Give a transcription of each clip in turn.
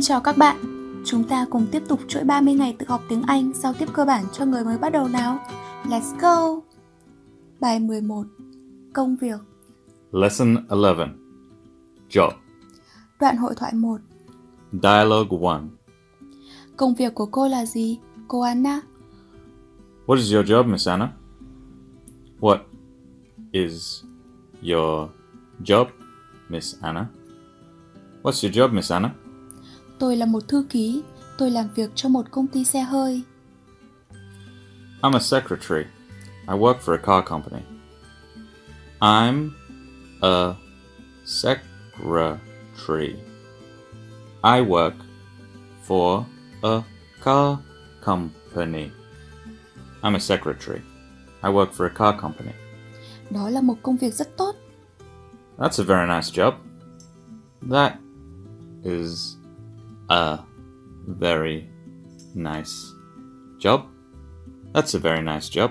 Xin chào các bạn. Chúng ta cùng tiếp tục chuỗi 30 ngày tự học tiếng Anh giao tiếp cơ bản cho người mới bắt đầu nào. Let's go! Bài 11 Công việc Lesson 11 Job Đoạn hội thoại 1 Dialogue 1 Công việc của cô là gì, cô Anna? What is your job, Miss Anna? What is your job, Miss Anna? What's your job, Miss Anna? Tôi là một thư ký, tôi làm việc cho một công ty xe hơi. I'm a secretary. I work for a car company. I'm a secretary. I work for a car company. I'm a secretary. I work for a car company. Đó là một công việc rất tốt. That's a very nice job. That is a very nice job. That's a very nice job.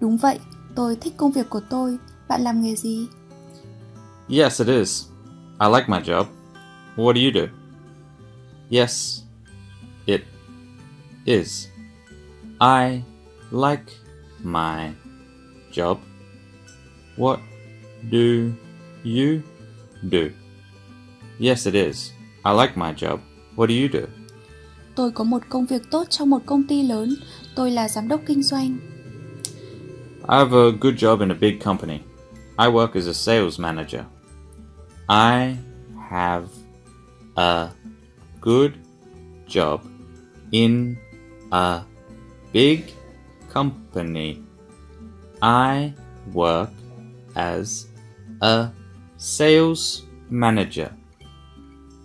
Đúng vậy, tôi thích công việc của tôi. Bạn làm nghề gì? Yes, it is. I like my job. What do you do? Yes, it is. I like my job. What do you do? Yes, it is. I like my job. What do you do? Tôi có một công việc tốt trong một công ty lớn. Tôi là giám đốc kinh doanh. I have a good job in a big company. I work as a sales manager. I have a good job in a big company. I work as a sales manager.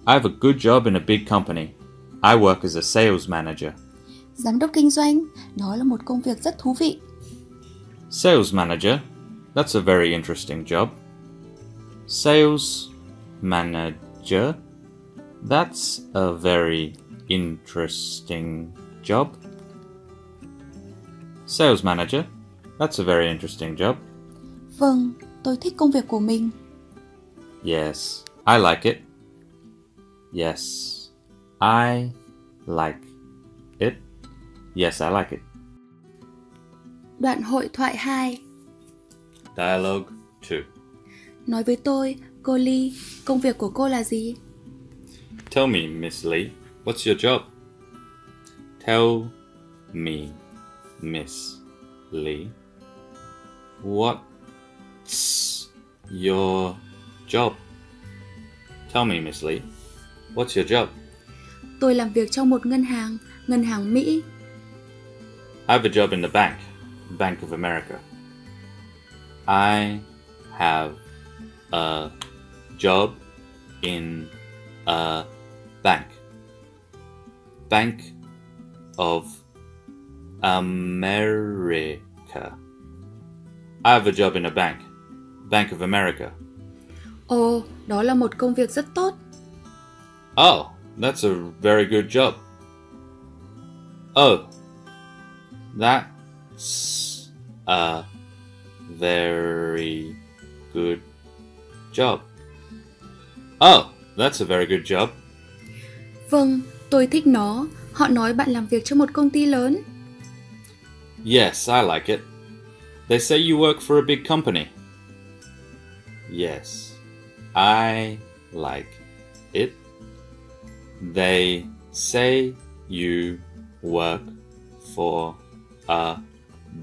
I have a good job in a big company. I work as a sales manager. Giám đốc kinh doanh, đó là một công việc rất thú vị. Sales manager. That's a very interesting job. Sales manager. That's a very interesting job. Sales manager. That's a very interesting job. Vâng, tôi thích công việc của mình. Yes, I like it. Yes, I like it. Yes, I like it. Đoạn hội thoại 2 Dialogue 2. Nói với tôi, cô Ly, công việc của cô là gì? Tell me, Miss Lee, what's your job? Tell me, Miss Lee, what's your job? Tell me, Miss Lee, what's your job? Tôi làm việc trong một ngân hàng, ngân hàng Mỹ. I have a job in the bank, Bank of America. I have a job in a bank, Bank of America. I have a job in a bank, Bank of America. Ồ, đó là một công việc rất tốt. Oh, that's a very good job. Oh, that's a very good job. Oh, that's a very good job. Vâng, tôi thích nó. Họ nói bạn làm việc cho một công ty lớn. Yes, I like it. They say you work for a big company. Yes, I like it. They say you work for a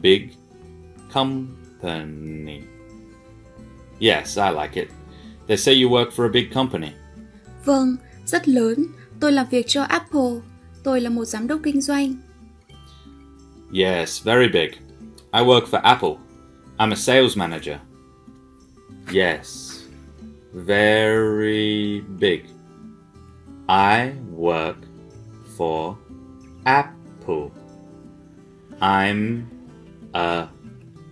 big company. Yes, I like it. They say you work for a big company. Vâng, rất lớn. Tôi làm việc cho Apple. Tôi là một giám đốc kinh doanh. Yes, very big. I work for Apple. I'm a sales manager. Yes, very big. I work for Apple. I'm a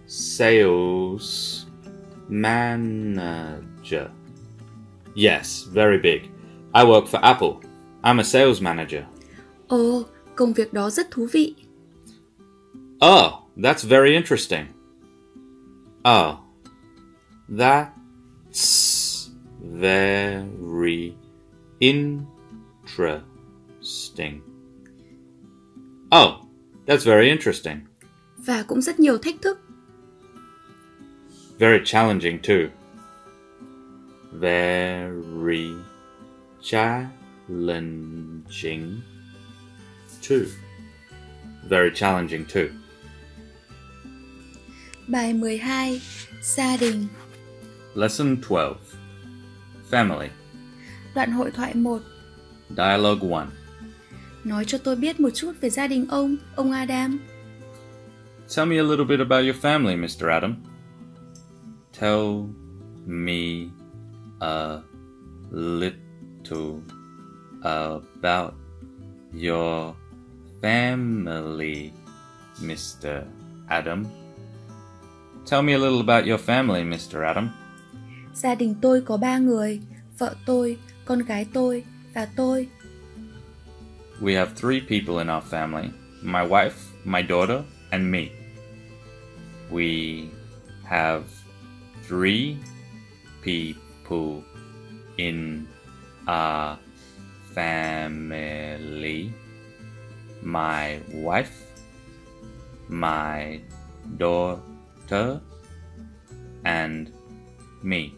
sales manager. Yes, very big. I work for Apple. I'm a sales manager. Ồ, công việc đó rất thú vị. Oh, that's very interesting. Oh, that's very interesting. Interesting. Oh, that's very interesting. Và cũng rất nhiều thách thức. Very challenging too. Very challenging too. Very challenging too. Bài 12 Gia đình Lesson 12 Family. Đoạn hội thoại 1 Dialogue 1. Nói cho tôi biết một chút về gia đình ông, ông Adam. Tell me a little bit about your family, Mr. Adam. Tell me a little about your family, Mr. Adam. Tell me a little about your family, Mr. Adam. Gia đình tôi có ba người, vợ tôi, con gái tôi và tôi. We have three people in our family my wife, my daughter, and me. We have three people in our family my wife, my daughter, and me.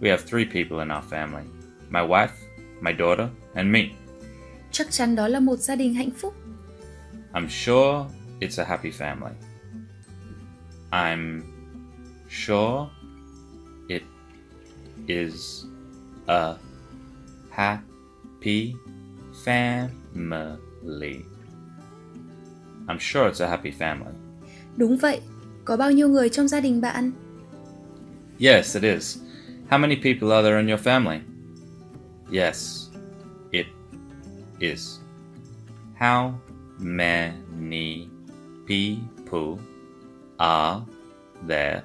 We have three people in our family my wife, my daughter, and me. Chắc chắn đó là một gia đình hạnh phúc. I'm sure it's a happy family. I'm sure it is a happy family. I'm sure it's a happy family. Đúng vậy, có bao nhiêu người trong gia đình bạn? Yes, it is. How many people are there in your family? Yes, it is. How many people are there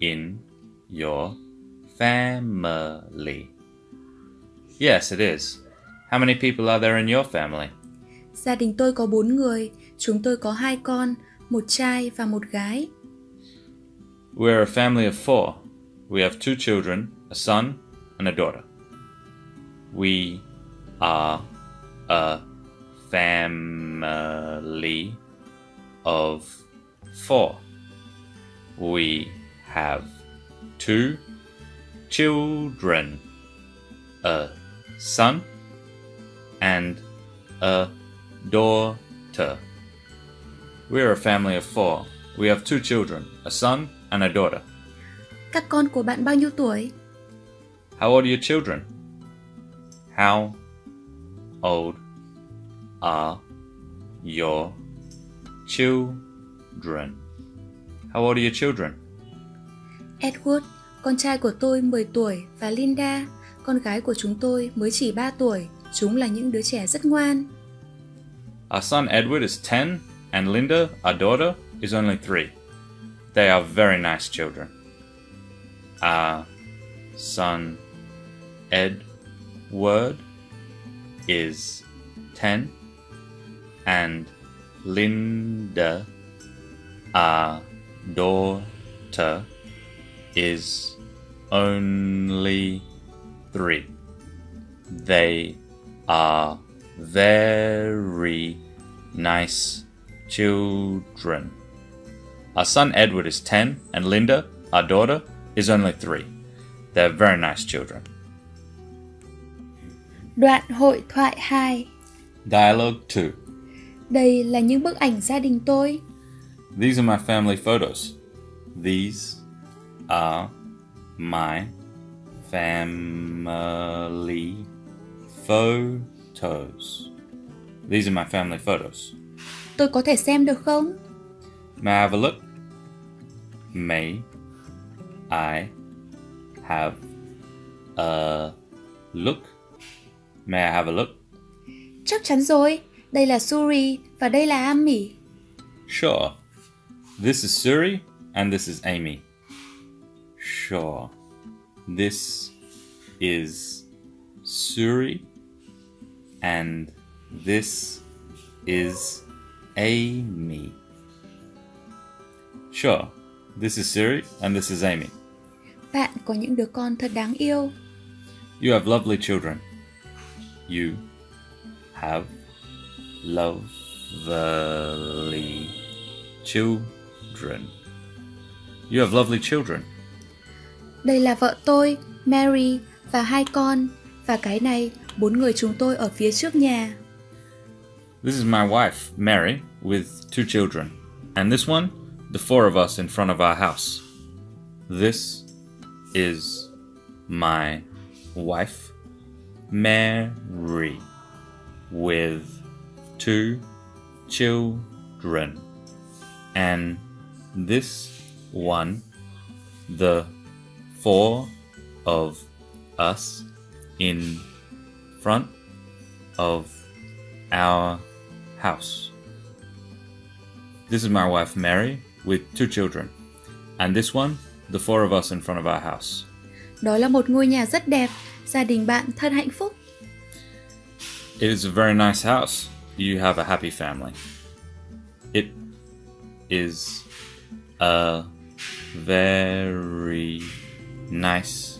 in your family? Yes, it is. How many people are there in your family? Gia đình tôi có người, chúng tôi có hai con, một trai và một gái. We're a family of four. We have two children, a son and a daughter. We are a family of four. We have two children, a son and a daughter. We're a family of four. We have two children, a son and a daughter. Các con của bạn bao nhiêu tuổi? How old are your children? How old are your children? How old are your children? Edward, con trai của tôi 10 tuổi và Linda, con gái của chúng tôi mới chỉ 3 tuổi. Chúng là những đứa trẻ rất ngoan. Our son Edward is 10, and Linda, our daughter, is only 3. They are very nice children. Our son Edward is 10, and Linda, our daughter, is only 3. They are very nice children. Our son Edward is 10, and Linda, our daughter, is only 3. They're very nice children. Đoạn hội thoại 2 Dialogue 2 Đây là những bức ảnh gia đình tôi. These are my family photos. These are my family photos. These are my family photos. Tôi có thể xem được không? May I have a look? May I have a look? May I have a look? Chắc chắn rồi. Đây là Suri và đây là Ami. Sure. This is Suri and this is Amy. Sure. This is Suri and this is Amy. Sure. This is Suri and this is Amy. Bạn có những đứa con thật đáng yêu. You have lovely children. You have lovely children. You have lovely children. Đây là vợ tôi, Mary và hai con và cái này bốn người chúng tôi ở phía trước nhà. This is my wife, Mary, with two children. And this one, the four of us in front of our house. This is my wife, Mary, with two children. And this one, the four of us in front of our house. This is my wife Mary with two children. And this one, the four of us in front of our house. Đó là một ngôi nhà rất đẹp, gia đình bạn thật hạnh phúc. It is a very nice house. You have a happy family. It is a very nice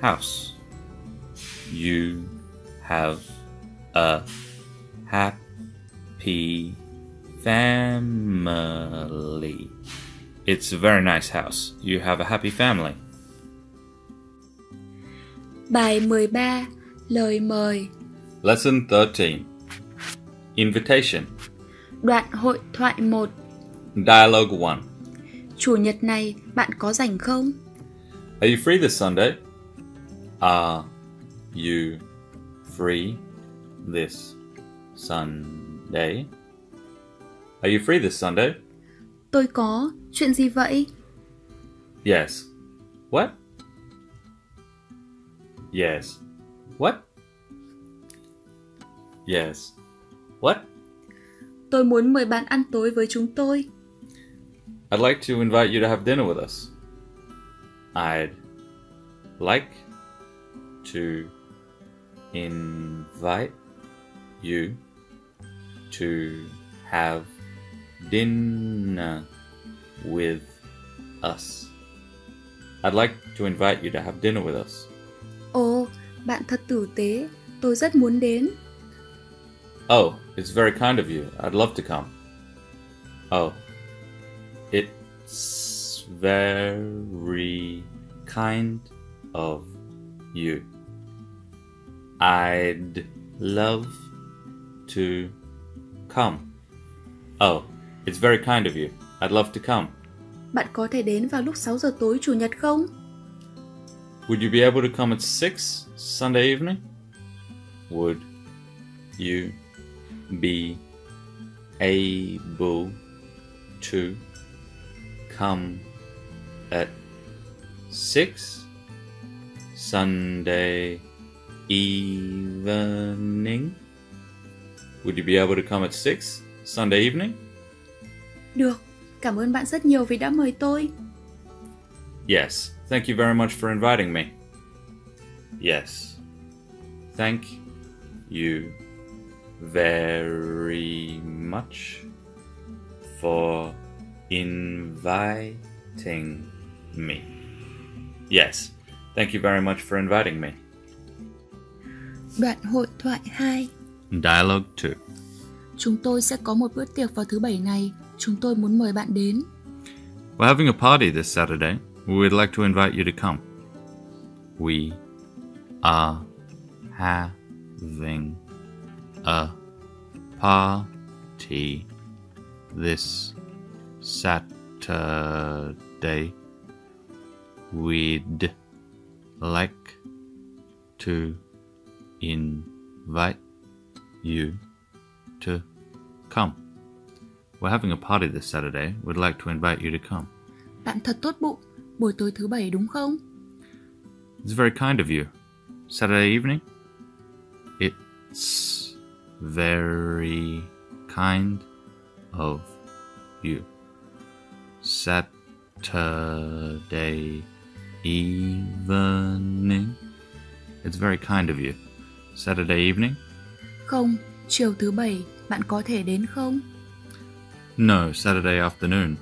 house. You have a happy family. It's a very nice house. You have a happy family. Bài 13, lời mời, Lesson 13 Invitation. đoạn hội thoại 1. Dialogue 1. Chủ nhật này bạn có rảnh không? Are you free this Sunday? Are you free this Sunday? Are you free this Sunday? Tôi có, chuyện gì vậy? Yes. What? Yes. What? Yes. What? Tôi muốn mời bạn ăn tối với chúng tôi. I'd like to invite you to have dinner with us. I'd like to invite you to have dinner with us. I'd like to invite you to have dinner with us. Bạn thật tử tế, tôi rất muốn đến. Oh, it's very kind of you. I'd love to come. Oh, it's very kind of you. I'd love to come. Oh, it's very kind of you. I'd love to come. Bạn có thể đến vào lúc 6 giờ tối chủ nhật không? Would you be able to come at 6 Sunday evening? Would you be able to come at 6 Sunday evening? Would you be able to come at 6 Sunday evening? Được, cảm ơn bạn rất nhiều vì đã mời tôi. Yes. Thank you very much for inviting me. Yes. Thank you very much for inviting me. Yes. Thank you very much for inviting me. Đoạn hội thoại 2 Dialogue 2. Chúng tôi sẽ có một bữa tiệc vào thứ bảy này. Chúng tôi muốn mời bạn đến. We're having a party this Saturday. We'd like to invite you to come. We are having a party this Saturday. We'd like to invite you to come. We're having a party this Saturday. We'd like to invite you to come. Bạn thật tốt bụng. Buổi tối thứ bảy đúng không? It's very kind of you. Saturday evening? It's very kind of you. Saturday evening? It's very kind of you. Saturday evening? Không, chiều thứ bảy bạn có thể đến không? No, Saturday afternoon.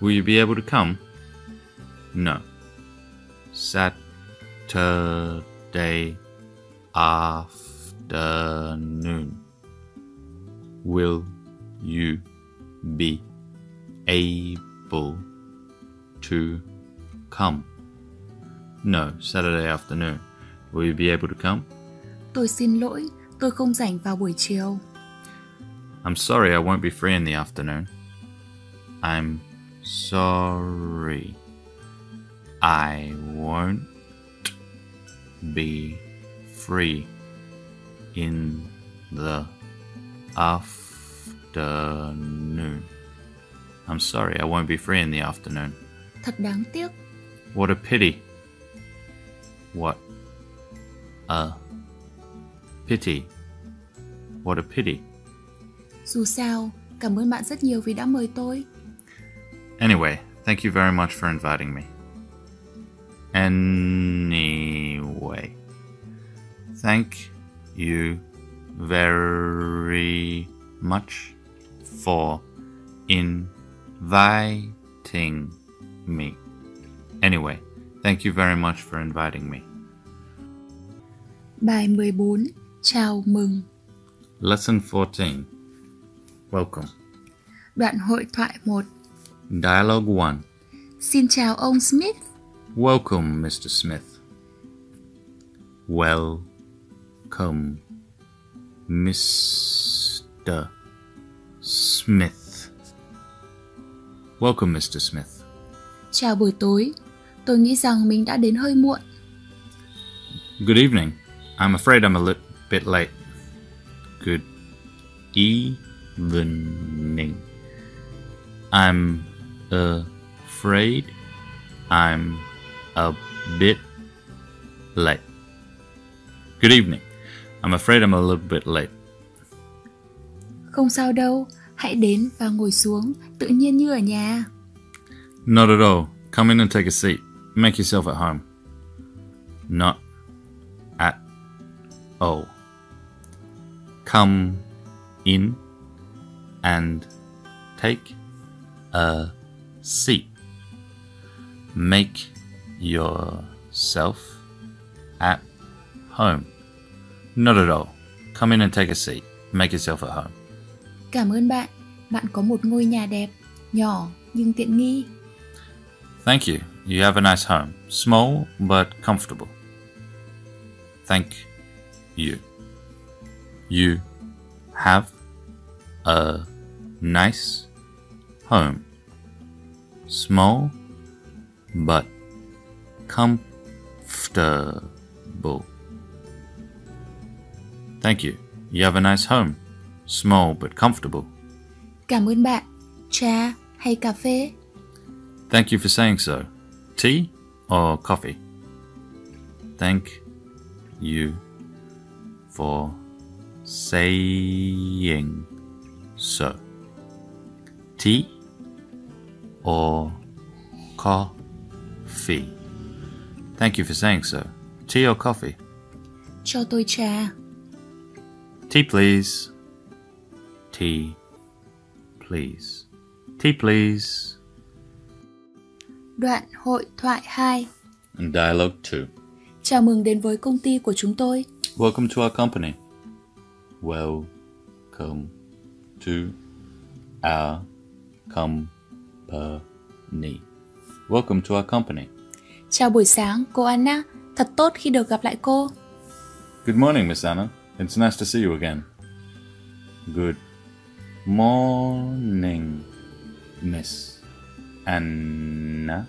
Will you be able to come? No. Saturday afternoon. Will you be able to come? No, Saturday afternoon. Will you be able to come? Tôi xin lỗi, tôi không rảnh vào buổi chiều. I'm sorry I won't be free in the afternoon. I'm sorry I won't be free in the afternoon. I'm sorry I won't be free in the afternoon. Thật đáng tiếc. What a pity. What a pity. What a pity. Dù sao, cảm ơn bạn rất nhiều vì đã mời tôi. Anyway, thank you very much for inviting me. Anyway, thank you very much for inviting me. Anyway, thank you very much for inviting me. Bài 14. Chào mừng. Lesson 14. Welcome. Đoạn hội thoại 1. Dialogue 1. Xin chào ông Smith. Welcome, Mr. Smith. Welcome, Mr. Smith. Welcome, Mr. Smith. Chào buổi tối. Tôi nghĩ rằng mình đã đến hơi muộn. Good evening. I'm afraid I'm a little bit late. Good evening. I'm afraid I'm a bit late. Good evening. I'm afraid I'm a little bit late. Không sao đâu, hãy đến và ngồi xuống, tự nhiên như ở nhà. Not at all. Come in and take a seat. Make yourself at home. Not at all. Come in and take a seat. Make yourself at home. Not at all. Come in and take a seat. Make yourself at home. Cảm ơn bạn. Bạn có một ngôi nhà đẹp, nhỏ nhưng tiện nghi. Thank you. You have a nice home. Small but comfortable. Thank you. You have a nice home. Small but comfortable. Thank you. You have a nice home. Small but comfortable. Cảm ơn bạn. Trà hay cà phê? Thank you for saying so. Tea or coffee? Thank you for saying so. Tea or coffee? Thank you for saying so. Tea or coffee? Cho tôi trà. Tea, please. Tea, please. Tea, please. Đoạn hội thoại 2. And dialogue 2. Chào mừng đến với công ty của chúng tôi. Welcome to our company. Welcome to our company. Welcome to our company. Chào buổi sáng, cô Anna. Thật tốt khi được gặp lại cô. Good morning, Miss Anna. It's nice to see you again. Good morning, Miss Anna.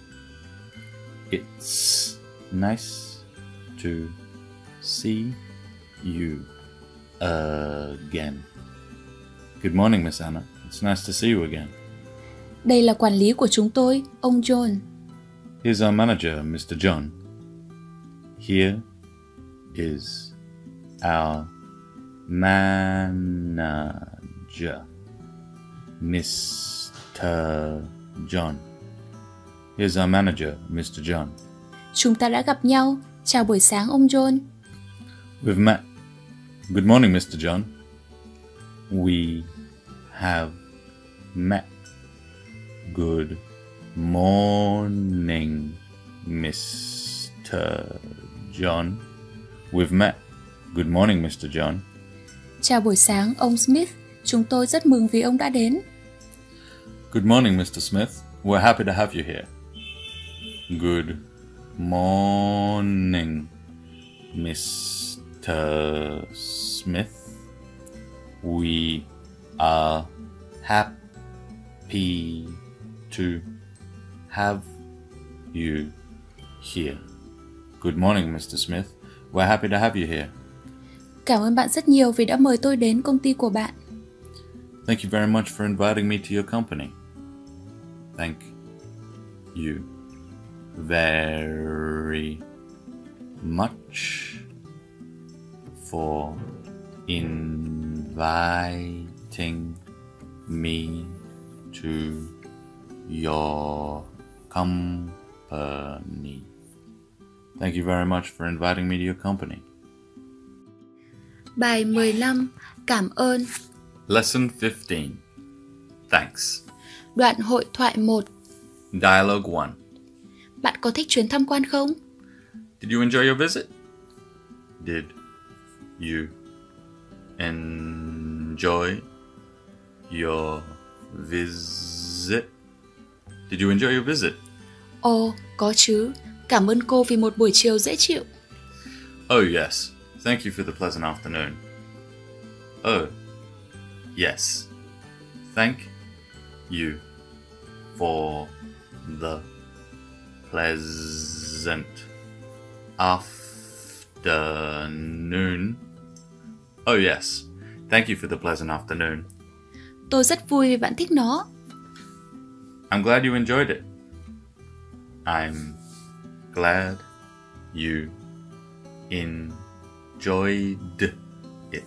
It's nice to see you again. Good morning, Miss Anna. It's nice to see you again. Đây là quản lý của chúng tôi, ông John. Here's our manager, Mr. John. Here is our manager, Mr. John. Here's our manager, Mr. John. Chúng ta đã gặp nhau. Chào buổi sáng ông John. We've met. Good morning, Mr. John. We have met. Good morning, Mr. John. We've met. Good morning, Mr. John. Chào buổi sáng, ông Smith. Chúng tôi rất mừng vì ông đã đến. Good morning, Mr. Smith. We're happy to have you here. Good morning, Mr. Smith. We are happy to have you here. Good morning, Mr. Smith. We're happy to have you here. Cảm ơn bạn rất nhiều vì đã mời tôi đến công ty của bạn. Thank you very much for inviting me to your company. Thank you very much for inviting me to your company. Thank you very much for inviting me to your company. Bài 15. Cảm ơn. Lesson 15. Thanks. Đoạn hội thoại 1. Dialogue 1. Bạn có thích chuyến tham quan không? Did you enjoy your visit? Did you enjoy your visit? Did you enjoy your visit? Ồ, có chứ. Cảm ơn cô vì một buổi chiều dễ chịu. Oh, yes. Thank you for the pleasant afternoon. Oh, yes. Thank you for the pleasant afternoon. Oh, yes. Thank you for the pleasant afternoon. Tôi rất vui vì bạn thích nó. I'm glad you enjoyed it. I'm glad you enjoyed it.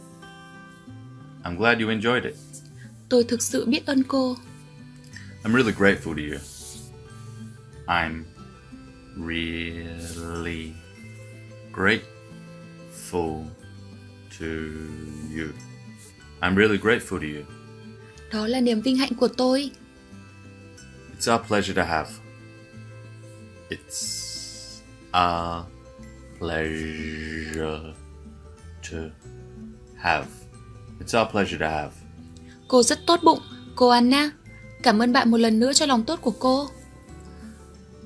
I'm glad you enjoyed it. Tôi thực sự biết ơn cô. I'm really grateful to you. I'm really grateful to you. I'm really grateful to you. Đó là niềm vinh hạnh của tôi. It's our pleasure to have. It's our pleasure to have. It's our pleasure to have. Cô rất tốt bụng, cô Anna. Cảm ơn bạn một lần nữa cho lòng tốt của cô.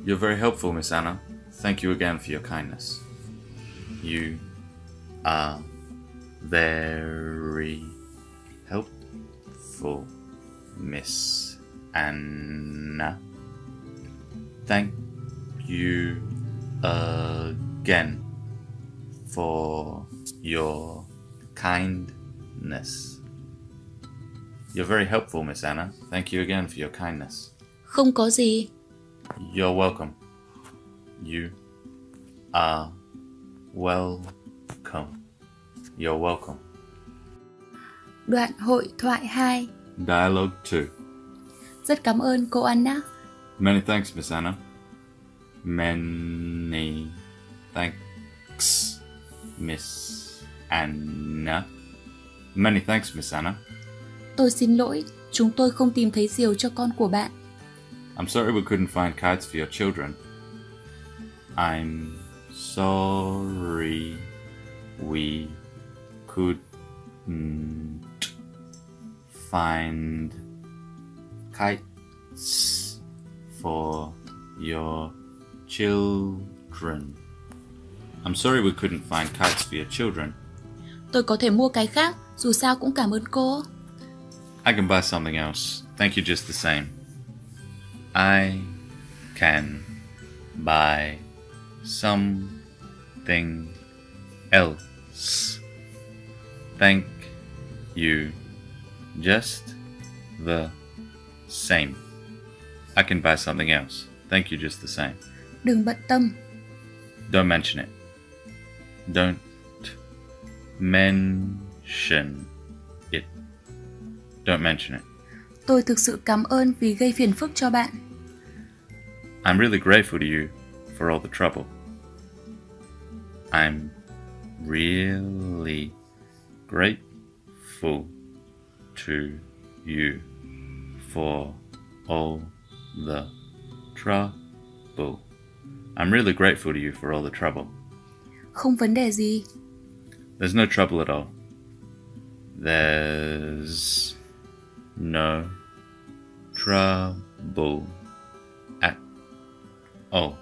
You're very helpful, Miss Anna. Thank you again for your kindness. You are very helpful, Miss Anna. Thank you again for your kindness. You're very helpful, Miss Anna. Thank you again for your kindness. Không có gì. You're welcome. You are welcome. You're welcome. Đoạn hội thoại 2. Dialogue 2. Rất cảm ơn cô Anna. Many thanks, Miss Anna. Many thanks, Miss Anna. Many thanks, Miss Anna. Tôi xin lỗi, chúng tôi không tìm thấy diều cho con của bạn. I'm sorry we couldn't find kites for your children. I'm sorry we couldn't find kites for your children. I'm sorry we couldn't find kites for your children. Tôi có thể mua cái khác, dù sao cũng cảm ơn cô. I can buy something else. Thank you just the same. I can buy something else. Thank you just the same. I can buy something else. Thank you just the same. Đừng bận tâm. Don't mention it. Don't mention it. Don't mention it. Tôi thực sự cảm ơn vì gây phiền phức cho bạn. I'm really grateful to you for all the trouble. I'm really grateful to you for all the trouble. I'm really grateful to you for all the trouble. Không vấn đề gì. There's no trouble at all. There's no trouble at all.